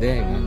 Dang.